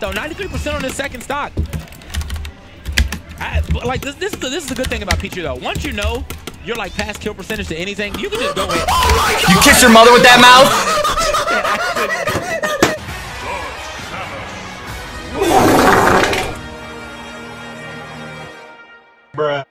though. 93% on his second stock. I, like this, this is the, this is the good thing about Pichu though. Once you know you're like past kill percentage to anything, you can just go in. Oh you kiss your mother with that mouth? Bruh.